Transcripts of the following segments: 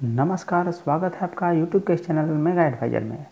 नमस्कार, स्वागत है आपका यूट्यूब के इस चैनल मेगा एडवाइजर में।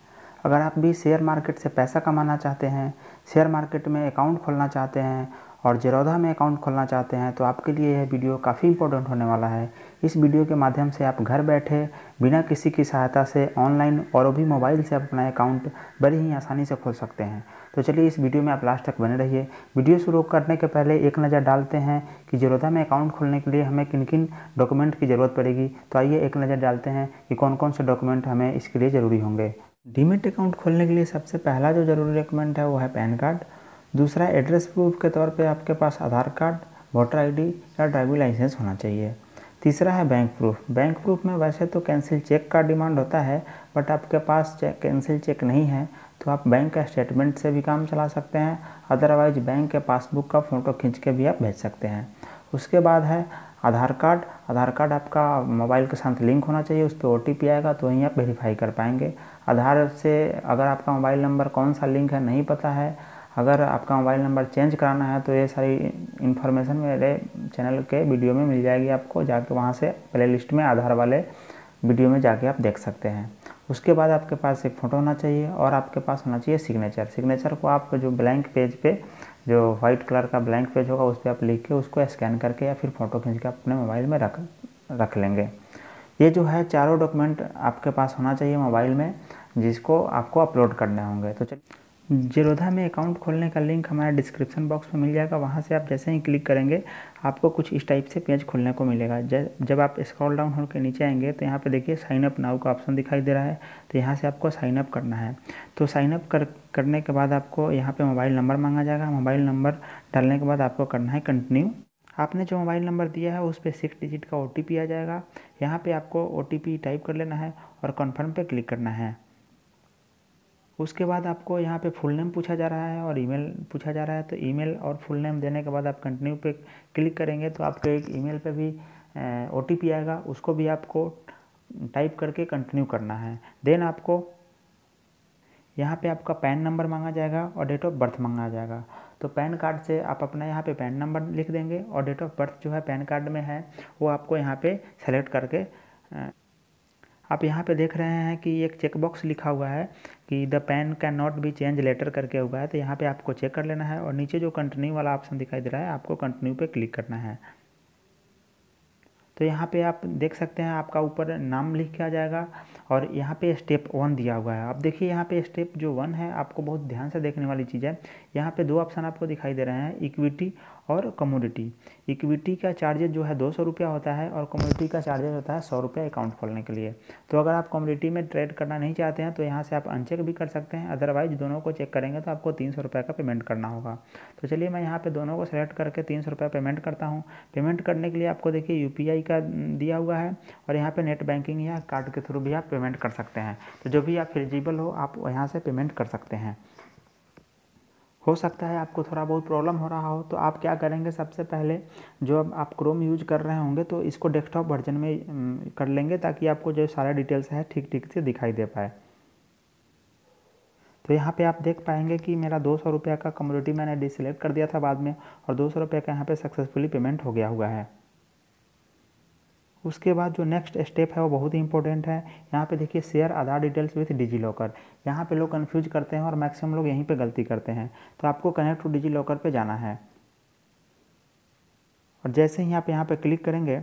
अगर आप भी शेयर मार्केट से पैसा कमाना चाहते हैं शेयर मार्केट में अकाउंट खोलना चाहते हैं और जेरोधा में अकाउंट खोलना चाहते हैं तो आपके लिए यह वीडियो काफ़ी इंपॉर्टेंट होने वाला है। इस वीडियो के माध्यम से आप घर बैठे, बिना किसी की सहायता से ऑनलाइन और भी मोबाइल से आप अपना अकाउंट बड़ी ही आसानी से खोल सकते हैं। तो चलिए इस वीडियो में आप लास्ट तक बने रहिए। वीडियो शुरू करने के पहले एक नज़र डालते हैं कि जेरोधा में अकाउंट खोलने के लिए हमें किन किन डॉक्यूमेंट की ज़रूरत पड़ेगी। तो आइए एक नज़र डालते हैं कि कौन कौन से डॉक्यूमेंट हमें इसके लिए ज़रूरी होंगे। डीमेट अकाउंट खोलने के लिए सबसे पहला जो ज़रूरी डॉक्यूमेंट है वो है पैन कार्ड। दूसरा एड्रेस प्रूफ के तौर पे आपके पास आधार कार्ड वोटर आईडी या ड्राइविंग लाइसेंस होना चाहिए। तीसरा है बैंक प्रूफ बैंक प्रूफ में वैसे तो कैंसिल चेक का डिमांड होता है बट आपके पास चेक कैंसिल चेक नहीं है तो आप बैंक का स्टेटमेंट से भी काम चला सकते हैं। अदरवाइज़ बैंक के पासबुक का फ़ोटो खींच के भी आप भेज सकते हैं। उसके बाद है आधार कार्ड। आधार कार्ड आपका मोबाइल के साथ लिंक होना चाहिए, उस पर ओ आएगा तो वहीं आप वेरीफाई कर पाएँगे। आधार से अगर आपका मोबाइल नंबर कौन सा लिंक है, नहीं पता है अगर आपका मोबाइल नंबर चेंज कराना है तो ये सारी इन्फॉर्मेशन मेरे चैनल के वीडियो में मिल जाएगी आपको, जाके वहाँ से प्ले लिस्ट में आधार वाले वीडियो में जाके आप देख सकते हैं। उसके बाद आपके पास एक फ़ोटो होना चाहिए और आपके पास होना चाहिए सिग्नेचर। सिग्नेचर को आप जो ब्लैंक पेज पे, जो वाइट कलर का ब्लैंक पेज होगा, उस पर आप लिख के उसको स्कैन करके या फिर फ़ोटो खींच के अपने मोबाइल में रख रख लेंगे। ये जो है, चारों डॉक्यूमेंट आपके पास होना चाहिए मोबाइल में, जिसको आपको अपलोड करने होंगे। तो चलिए जेरोधा में अकाउंट खोलने का लिंक हमारे डिस्क्रिप्शन बॉक्स में मिल जाएगा। वहाँ से आप जैसे ही क्लिक करेंगे, आपको कुछ इस टाइप से पेज खोलने को मिलेगा। जब आप स्क्रॉल डाउन होकर नीचे आएँगे तो यहाँ पे देखिए साइन अप नाउ का ऑप्शन दिखाई दे रहा है। तो यहाँ से आपको साइन अप करना है। तो साइन अप कर, करने के बाद आपको यहाँ पर मोबाइल नंबर मांगा जाएगा। मोबाइल नंबर डालने के बाद आपको करना है कंटिन्यू। आपने जो मोबाइल नंबर दिया है, उस पर सिक्स डिजिट का ओ आ जाएगा। यहाँ पर आपको ओ टाइप कर लेना है और कन्फर्म पर क्लिक करना है। उसके बाद आपको यहाँ पे फुल नेम पूछा जा रहा है और ईमेल पूछा जा रहा है तो ईमेल और फुल नेम देने के बाद आप कंटिन्यू पे क्लिक करेंगे तो आपको एक ईमेल पे भी ओटीपी आएगा, उसको भी आपको टाइप करके कंटिन्यू करना है। देन आपको यहाँ पे आपका पैन नंबर मांगा जाएगा और डेट ऑफ़ बर्थ मांगा जाएगा। तो पैन कार्ड से आप अपना यहाँ पे पैन नंबर लिख देंगे और डेट ऑफ़ बर्थ जो है पैन कार्ड में है, वो आपको यहाँ पे सेलेक्ट करके आप यहाँ पे देख रहे हैं कि एक चेक बॉक्स लिखा हुआ है। कि the PAN can not be change later करके हुआ है तो यहाँ पे आपको चेक कर लेना है और नीचे जो कंटिन्यू वाला ऑप्शन दिखाई दे रहा है, आपको कंटिन्यू पे क्लिक करना है। तो यहाँ पे आप देख सकते हैं आपका ऊपर नाम लिख के आ जाएगा और यहाँ पे स्टेप वन दिया हुआ है। आप देखिए यहाँ पे स्टेप जो वन है, आपको बहुत ध्यान से देखने वाली चीज़ है। यहाँ पे दो ऑप्शन आपको दिखाई दे रहे हैं इक्विटी और कमोडिटी इक्विटी का चार्जेज जो है दो सौ रुपया होता है और कमोडिटी का चार्जेज होता है सौ रुपया अकाउंट खोलने के लिए। तो अगर आप कमोडिटी में ट्रेड करना नहीं चाहते हैं तो यहाँ से आप अनचेक भी कर सकते हैं। अदरवाइज़ दोनों को चेक करेंगे तो आपको तीन सौ रुपये का पेमेंट करना होगा। तो चलिए मैं यहाँ पर दोनों को सेलेक्ट करके तीन सौ रुपया पेमेंट करता हूँ। पेमेंट करने के लिए आपको देखिए यूपीआई का दिया हुआ है और यहाँ पर नेट बैंकिंग या कार्ड के थ्रू भी आप पेमेंट कर सकते हैं। तो जो भी आप एलिजिबल हो, आप यहाँ से पेमेंट कर सकते हैं। हो सकता है आपको थोड़ा बहुत प्रॉब्लम हो रहा हो तो आप क्या करेंगे, सबसे पहले जो अब आप क्रोम यूज़ कर रहे होंगे तो इसको डेस्कटॉप वर्जन में कर लेंगे, ताकि आपको जो सारा डिटेल्स है ठीक ठीक से दिखाई दे पाए। तो यहाँ पे आप देख पाएँगे कि मेरा दो सौ रुपये का कम्योडिटी मैंने डिसलेक्ट कर दिया था बाद में, और दो सौ रुपये का यहाँ पे सक्सेसफुली पेमेंट हो गया हुआ है। उसके बाद जो नेक्स्ट स्टेप है, वो बहुत ही इंपॉर्टेंट है। यहाँ पे देखिए share Aadhaar details with DigiLocker यहाँ पे लोग कन्फ्यूज़ करते हैं और मैक्सिमम लोग यहीं पे गलती करते हैं। तो आपको कनेक्ट टू डिजी लॉकर पर जाना है। और जैसे ही आप यहाँ पे क्लिक करेंगे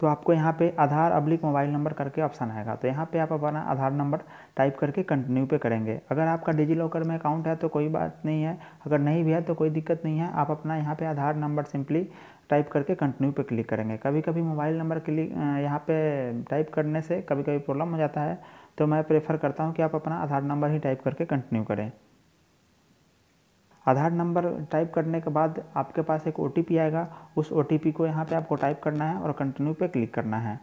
तो आपको यहाँ पे आधार अब्लिक मोबाइल नंबर करके ऑप्शन आएगा। तो यहाँ पे आप अपना आधार नंबर टाइप करके कंटिन्यू पे करेंगे। अगर आपका डिजी लॉकर में अकाउंट है तो कोई बात नहीं है। अगर नहीं भी है तो कोई दिक्कत नहीं है। आप अपना यहाँ पे आधार नंबर सिंपली टाइप करके कंटिन्यू पे क्लिक करेंगे। कभी कभी मोबाइल नंबर क्लिक यहाँ पे टाइप करने से कभी कभी प्रॉब्लम हो जाता है तो मैं प्रेफर करता हूँ कि आप अपना आधार नंबर ही टाइप करके कंटिन्यू करें। आधार नंबर टाइप करने के बाद आपके पास एक ओटीपी आएगा। उस ओटीपी को यहाँ पर आपको टाइप करना है और कंटिन्यू पर क्लिक करना है।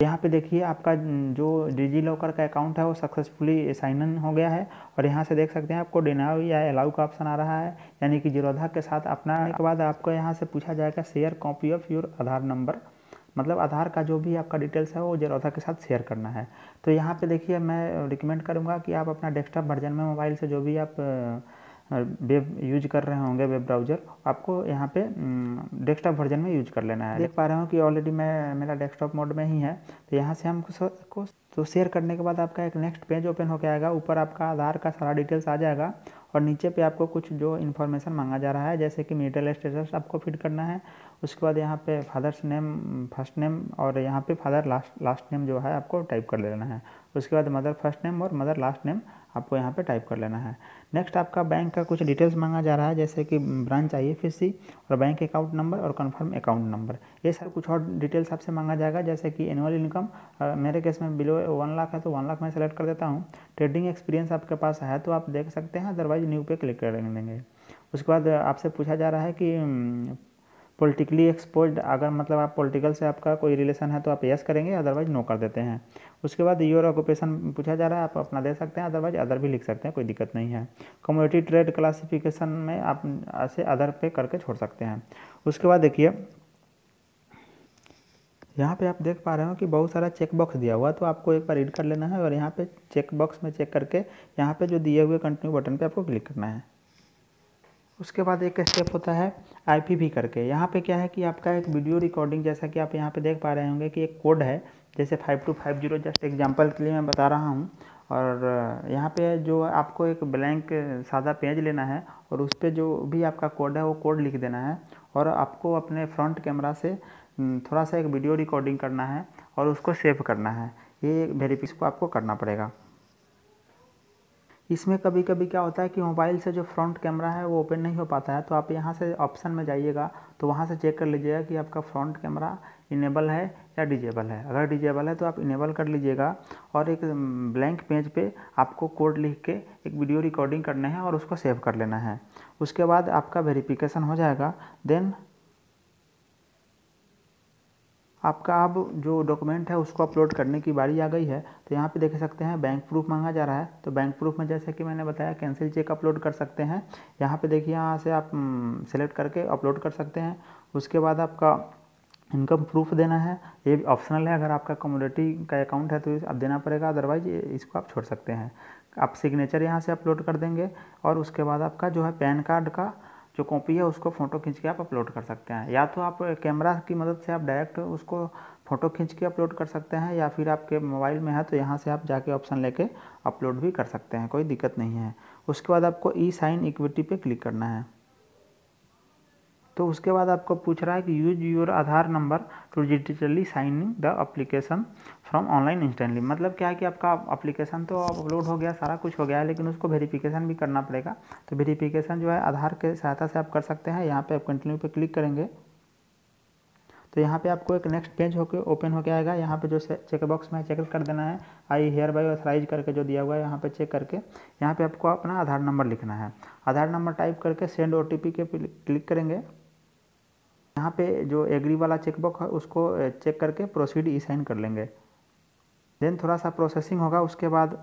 यहाँ पे देखिए आपका जो डिजी लॉकर का अकाउंट है वो सक्सेसफुली साइन इन हो गया है और यहाँ से देख सकते हैं आपको डिनाउ या अलाउ का ऑप्शन आ रहा है, यानी कि जीरोधा के साथ अपना के बाद आपको यहाँ से पूछा जाएगा share copy of your Aadhaar number मतलब आधार का जो भी आपका डिटेल्स है वो जेरोधा के साथ शेयर करना है। तो यहाँ पे देखिए मैं रिकमेंड करूँगा कि आप अपना डेस्कटॉप वर्जन में मोबाइल से जो भी आप वेब यूज़ कर रहे होंगे वेब ब्राउज़र आपको यहाँ पे डेस्कटॉप वर्जन में यूज़ कर लेना है। देख पा रहे हो कि ऑलरेडी मैं मेरा डेस्कटॉप मोड में ही है तो यहाँ से हमको तो शेयर करने के बाद आपका एक नेक्स्ट पेज ओपन होकर आएगा। ऊपर आपका आधार का सारा डिटेल्स आ जाएगा और नीचे पे आपको कुछ जो इन्फॉर्मेशन मांगा जा रहा है जैसे कि मेटल स्टेटस आपको फिट करना है। उसके बाद यहाँ पे फादर्स नेम फ़र्स्ट नेम और यहाँ पे फादर लास्ट लास्ट नेम जो है आपको टाइप कर लेना है। उसके बाद मदर फ़र्स्ट नेम और मदर लास्ट नेम आपको यहाँ पे टाइप कर लेना है। नेक्स्ट आपका बैंक का कुछ डिटेल्स मांगा जा रहा है, जैसे कि ब्रांच आई एफ़ और बैंक अकाउंट नंबर और कन्फर्म अकाउंट नंबर ये सब कुछ और डिटेल्स आपसे मांगा जाएगा, जैसे कि एनुअल इनकम मेरे केस में बिलो वन लाख है तो वन लाख मैं सेलेक्ट कर देता हूँ। ट्रेडिंग एक्सपीरियंस आपके पास है तो आप देख सकते हैं अदरवाइज़ न्यू पे क्लिक कर देंगे। उसके बाद आपसे पूछा जा रहा है कि पॉलिटिकली एक्सपोज अगर मतलब आप पॉलिटिकल से आपका कोई रिलेशन है तो आप यस करेंगे अदरवाइज़ नो कर देते हैं। उसके बाद योर ऑक्यूपेशन पूछा जा रहा है, आप अपना दे सकते हैं अदरवाइज़ अदर भी लिख सकते हैं, कोई दिक्कत नहीं है। कम्युनिटी ट्रेड क्लासिफिकेशन में आप ऐसे अदर पे करके छोड़ सकते हैं। उसके बाद देखिए, यहाँ पे आप देख पा रहे हो कि बहुत सारा चेक बॉक्स दिया हुआ है तो आपको एक बार रीड कर लेना है और यहाँ पे चेक बॉक्स में चेक करके यहाँ पे जो दिए हुए कंटिन्यू बटन पे आपको क्लिक करना है। उसके बाद एक स्टेप होता है आई करके। यहाँ पे क्या है कि आपका एक वीडियो रिकॉर्डिंग जैसा कि आप यहाँ पे देख पा रहे होंगे कि एक कोड है, जैसे five two five zero just example के लिए मैं बता रहा हूँ। और यहाँ पे जो आपको एक ब्लैंक सादा पेज लेना है और उस पर जो भी आपका कोड है वो कोड लिख देना है। और आपको अपने फ्रंट कैमरा से थोड़ा सा एक वीडियो रिकॉर्डिंग करना है और उसको सेव करना है। ये वेरीफिक्स को आपको करना पड़ेगा। इसमें कभी कभी क्या होता है कि मोबाइल से जो फ्रंट कैमरा है वो ओपन नहीं हो पाता है तो आप यहाँ से ऑप्शन में जाइएगा तो वहाँ से चेक कर लीजिएगा कि आपका फ्रंट कैमरा इनेबल है या डिजेबल है। अगर डिजेबल है तो आप इनेबल कर लीजिएगा और एक ब्लैंक पेज पे आपको कोड लिख के एक वीडियो रिकॉर्डिंग करना है और उसको सेव कर लेना है। उसके बाद आपका वेरिफिकेशन हो जाएगा, देन आपका अब जो डॉक्यूमेंट है उसको अपलोड करने की बारी आ गई है तो यहाँ पे देख सकते हैं बैंक प्रूफ मांगा जा रहा है। तो बैंक प्रूफ में जैसे कि मैंने बताया कैंसिल चेक अपलोड कर सकते हैं। यहाँ पे देखिए, यहाँ से आप सेलेक्ट करके अपलोड कर सकते हैं। उसके बाद आपका इनकम प्रूफ देना है। ये ऑप्शनल है, अगर आपका कम्युनिटी का अकाउंट है तो आप देना पड़ेगा अदरवाइज़ इसको आप छोड़ सकते हैं। आप सिग्नेचर यहाँ से अपलोड कर देंगे और उसके बाद आपका जो है पैन कार्ड का जो कॉपी है उसको फ़ोटो खींच के आप अपलोड कर सकते हैं। या तो आप कैमरा की मदद से आप डायरेक्ट उसको फ़ोटो खींच के अपलोड कर सकते हैं या फिर आपके मोबाइल में है तो यहाँ से आप जाके ऑप्शन लेके अपलोड भी कर सकते हैं, कोई दिक्कत नहीं है। उसके बाद आपको ई साइन इक्विटी पे क्लिक करना है। तो उसके बाद आपको पूछ रहा है कि use your Aadhaar number to digitally signing the application from online instantly मतलब क्या है कि आपका अप्लीकेशन तो अपलोड हो गया, सारा कुछ हो गया है, लेकिन उसको वेरिफिकेशन भी करना पड़ेगा। तो वेरिफिकेशन जो है, आधार के सहायता से आप कर सकते हैं। यहाँ पे आप कंटिन्यू पे क्लिक करेंगे। तो यहाँ पे आपको एक नेक्स्ट पेज होकर ओपन होकर आएगा। यहाँ पे जो चेक बॉक्स में चेक कर देना है। आई हेयर बाई ऑथराइज करके जो दिया हुआ है, यहाँ पे चेक करके। यहाँ पे आपको अपना आधार नंबर लिखना है। आधार नंबर टाइप करके सेंड ओ के क्लिक करेंगे। यहाँ पे जो एग्री वाला चेकबॉक्स है उसको चेक करके प्रोसीड ई साइन कर लेंगे। देन थोड़ा सा प्रोसेसिंग होगा उसके बाद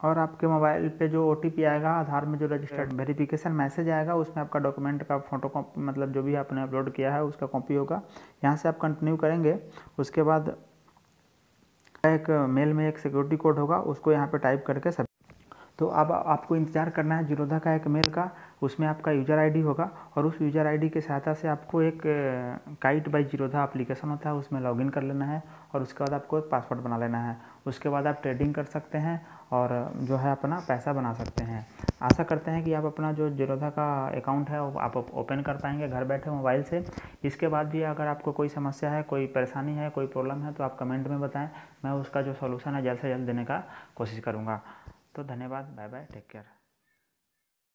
और आपके मोबाइल पे जो ओटीपी आएगा आधार में जो रजिस्टर्ड वेरिफिकेशन मैसेज आएगा उसमें आपका डॉक्यूमेंट का फ़ोटो कॉपी मतलब जो भी आपने अपलोड किया है उसका कॉपी होगा। यहाँ से आप कंटिन्यू करेंगे उसके बाद एक मेल में एक सिक्योरिटी कोड होगा उसको यहाँ पे टाइप करके सब तो अब आपको इंतज़ार करना है जीरोधा का एक मेल का उसमें आपका यूज़र आईडी होगा और उस यूज़र आईडी के सहायता से आपको एक काइट बाई जीरोधा एप्लीकेशन होता है, उसमें लॉगिन कर लेना है और उसके बाद आपको एक पासवर्ड बना लेना है। उसके बाद आप ट्रेडिंग कर सकते हैं और जो है अपना पैसा बना सकते हैं। आशा करते हैं कि आप अपना जो जीरोधा का अकाउंट है, वो आप ओपन कर पाएँगे घर बैठे मोबाइल से। इसके बाद भी अगर आपको कोई समस्या है, कोई परेशानी है, कोई प्रॉब्लम है तो आप कमेंट में बताएँ। मैं उसका जो सोल्यूशन है, जल्द से जल्द देने का कोशिश करूँगा। तो धन्यवाद बाय बाय टेक केयर